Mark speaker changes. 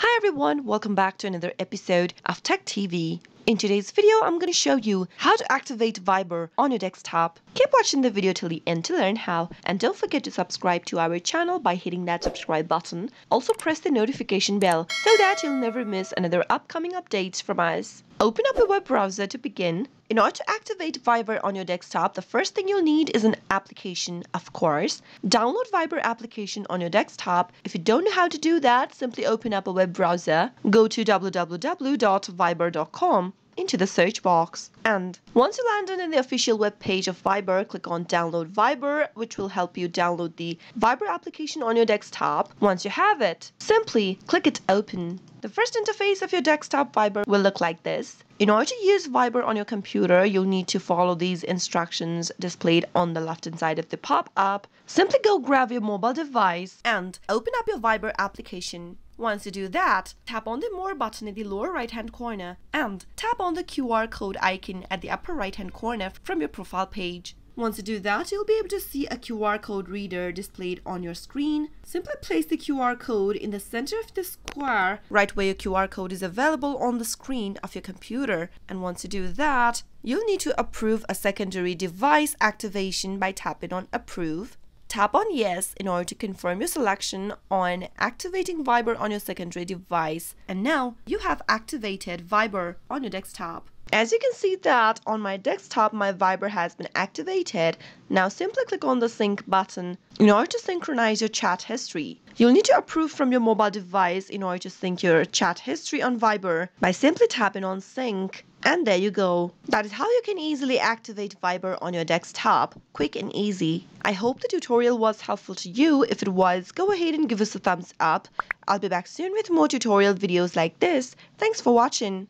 Speaker 1: Hi everyone, welcome back to another episode of Tech TV. In today's video, I'm going to show you how to activate Viber on your desktop. Keep watching the video till the end to learn how, and don't forget to subscribe to our channel by hitting that subscribe button. Also press the notification bell so that you'll never miss another upcoming updates from us. Open up a web browser to begin. In order to activate Viber on your desktop, the first thing you'll need is an application, of course. Download Viber application on your desktop. If you don't know how to do that, simply open up a web browser, go to www.viber.com into the search box. And once you land on the official web page of Viber, click on Download Viber, which will help you download the Viber application on your desktop. Once you have it, simply click it open. The first interface of your desktop Viber will look like this. In order to use Viber on your computer, you'll need to follow these instructions displayed on the left hand side of the pop-up. Simply go grab your mobile device and open up your Viber application. Once you do that, tap on the More button in the lower right hand corner and tap on the QR code icon at the upper right hand corner from your profile page. Once you do that, you'll be able to see a QR code reader displayed on your screen. Simply place the QR code in the center of the square, right where your QR code is available on the screen of your computer. And once you do that, you'll need to approve a secondary device activation by tapping on Approve. Tap on Yes in order to confirm your selection on activating Viber on your secondary device. And now you have activated Viber on your desktop. As you can see that on my desktop, my Viber has been activated. Now simply click on the sync button in order to synchronize your chat history. You'll need to approve from your mobile device in order to sync your chat history on Viber by simply tapping on sync. And there you go. That is how you can easily activate Viber on your desktop. Quick and easy. I hope the tutorial was helpful to you. If it was, go ahead and give us a thumbs up. I'll be back soon with more tutorial videos like this. Thanks for watching.